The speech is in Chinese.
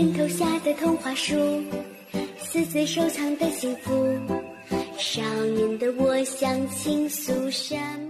枕头下的童话书，私自收藏的幸福，少年的我想倾诉什么？